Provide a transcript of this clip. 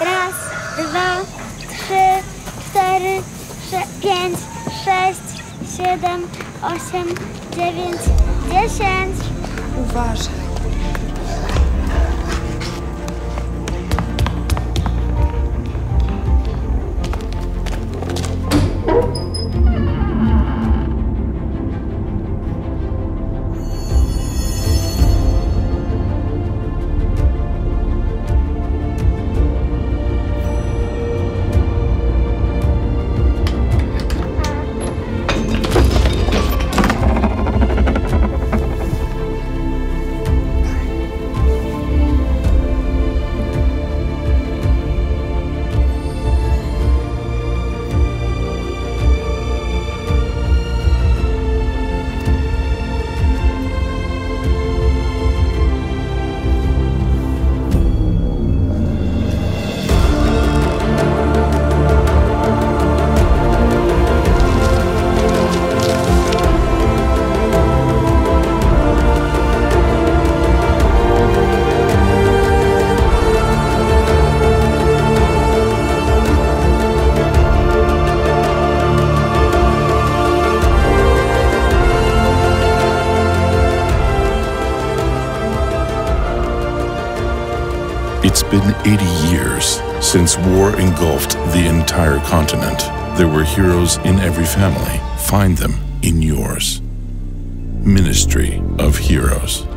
Raz, dwa, trzy, cztery, sze- pięć, sześć, siedem, osiem, dziewięć, dziesięć. Uważaj. It's been 80 years since war engulfed the entire continent. There were heroes in every family. Find them in yours. Ministry of Heroes.